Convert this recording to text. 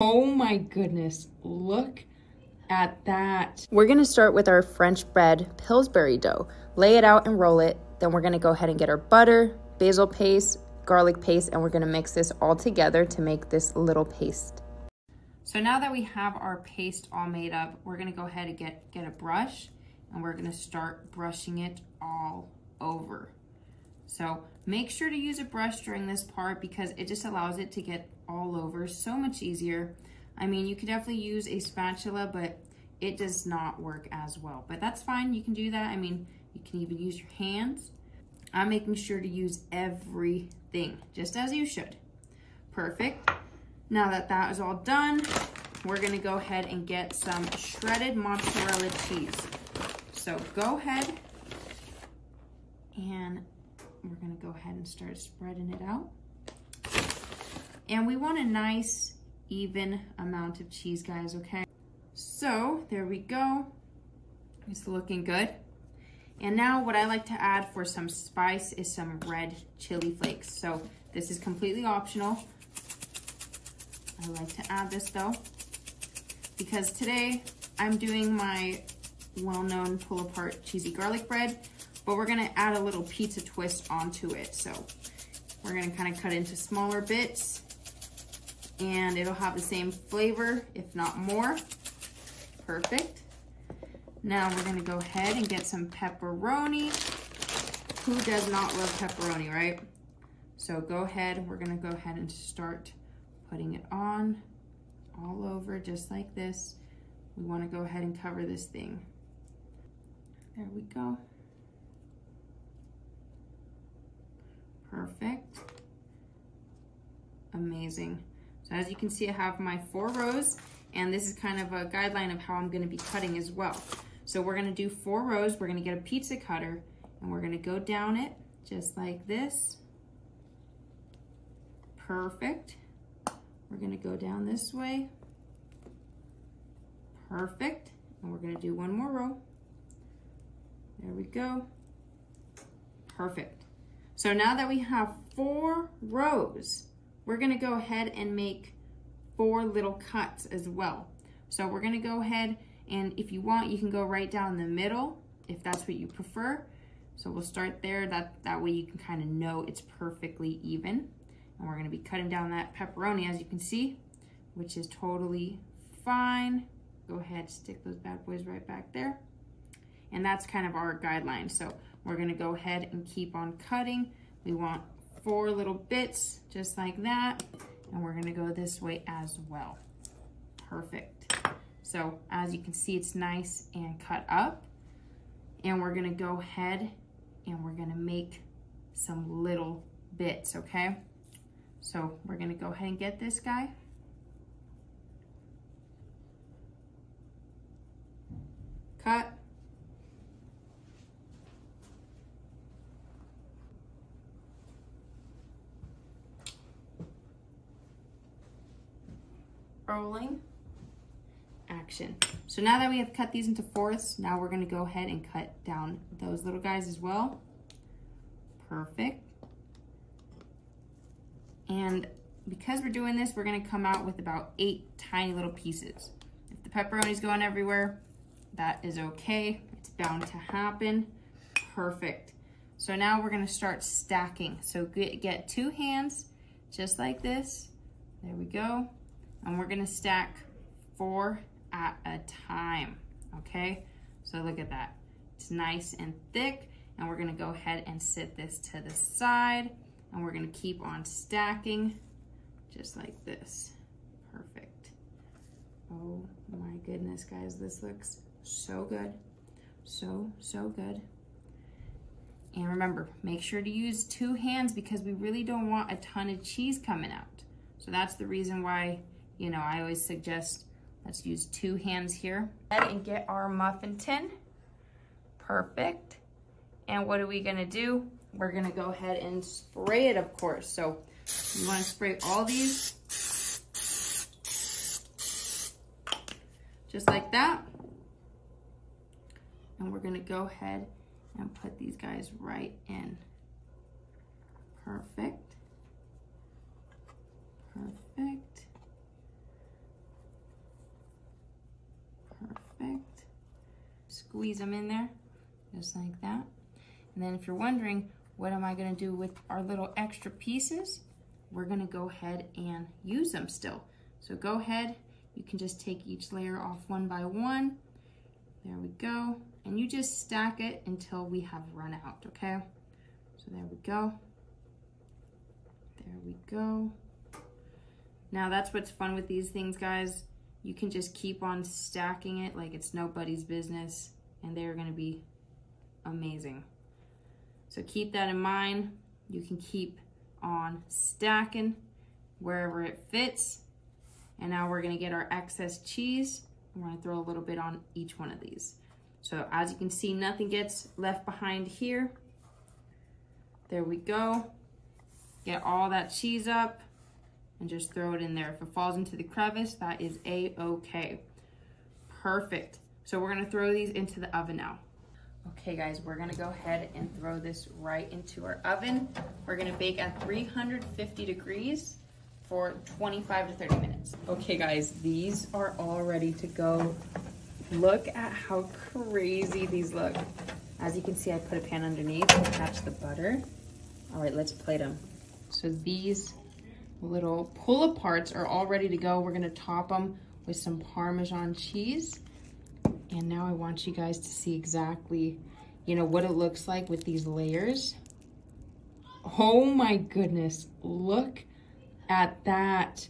Oh my goodness, look at that. We're gonna start with our French bread Pillsbury dough. Lay it out and roll it. Then we're gonna go ahead and get our butter, basil paste, garlic paste, and we're gonna mix this all together to make this little paste. So now that we have our paste all made up, we're gonna go ahead and get, get a brush and we're gonna start brushing it all over. So make sure to use a brush during this part because it just allows it to get all over so much easier. I mean, you could definitely use a spatula, but it does not work as well. But that's fine, you can do that. I mean, you can even use your hands. I'm making sure to use everything, just as you should. Perfect. Now that that is all done, we're gonna go ahead and get some shredded mozzarella cheese. So go ahead and we're gonna go ahead and start spreading it out. And we want a nice, even amount of cheese, guys, okay? So there we go. It's looking good. And now what I like to add for some spice is some red chili flakes. So this is completely optional. I like to add this though, because today I'm doing my well-known pull-apart cheesy garlic bread, but we're gonna add a little pizza twist onto it. So we're gonna kind of cut into smaller bits and it'll have the same flavor, if not more. Perfect. Now we're gonna go ahead and get some pepperoni. Who does not love pepperoni, right? So go ahead, we're gonna go ahead and start putting it on all over just like this. We wanna go ahead and cover this thing. There we go. Perfect. Amazing. So as you can see, I have my four rows and this is kind of a guideline of how I'm gonna be cutting as well. So we're gonna do four rows. We're gonna get a pizza cutter and we're gonna go down it just like this. Perfect. We're gonna go down this way. Perfect. And we're gonna do one more row. There we go. Perfect. So now that we have four rows, we're gonna go ahead and make four little cuts as well. So we're gonna go ahead and if you want, you can go right down the middle if that's what you prefer. So we'll start there. That, that way you can kind of know it's perfectly even. And we're gonna be cutting down that pepperoni as you can see, which is totally fine. Go ahead, stick those bad boys right back there. And that's kind of our guideline. So we're gonna go ahead and keep on cutting. We want four little bits just like that. And we're gonna go this way as well. Perfect. So as you can see, it's nice and cut up. And we're gonna go ahead and we're gonna make some little bits, okay? So we're gonna go ahead and get this guy. Cut. Rolling. Action. So now that we have cut these into fourths, now we're gonna go ahead and cut down those little guys as well. Perfect. And because we're doing this, we're gonna come out with about eight tiny little pieces. If the pepperoni's going everywhere, that is okay. It's bound to happen. Perfect. So now we're gonna start stacking. So get, get two hands, just like this. There we go. And we're gonna stack four at a time, okay? So look at that. It's nice and thick. And we're gonna go ahead and sit this to the side and we're gonna keep on stacking just like this. Perfect. Oh my goodness, guys, this looks so good. So, so good. And remember, make sure to use two hands because we really don't want a ton of cheese coming out. So that's the reason why, you know, I always suggest let's use two hands here. And get our muffin tin. Perfect. And what are we gonna do? We're gonna go ahead and spray it, of course. So you wanna spray all these just like that. And we're gonna go ahead and put these guys right in. Perfect. Perfect. Squeeze them in there, just like that. And then if you're wondering, what am I gonna do with our little extra pieces? We're gonna go ahead and use them still. So go ahead, you can just take each layer off one by one. There we go. And you just stack it until we have run out, okay? So there we go. There we go. Now that's what's fun with these things, guys. You can just keep on stacking it like it's nobody's business and they're gonna be amazing. So keep that in mind. You can keep on stacking wherever it fits. And now we're gonna get our excess cheese. We're gonna throw a little bit on each one of these. So as you can see, nothing gets left behind here. There we go. Get all that cheese up and just throw it in there. If it falls into the crevice, that is a-okay. Perfect. So we're gonna throw these into the oven now. Okay guys, we're gonna go ahead and throw this right into our oven. We're gonna bake at 350 degrees for 25 to 30 minutes. Okay guys, these are all ready to go. Look at how crazy these look. As you can see, I put a pan underneath to catch the butter. All right, let's plate them. So these little pull aparts are all ready to go. We're gonna top them with some Parmesan cheese. And now I want you guys to see exactly, you know, what it looks like with these layers. Oh my goodness, look at that.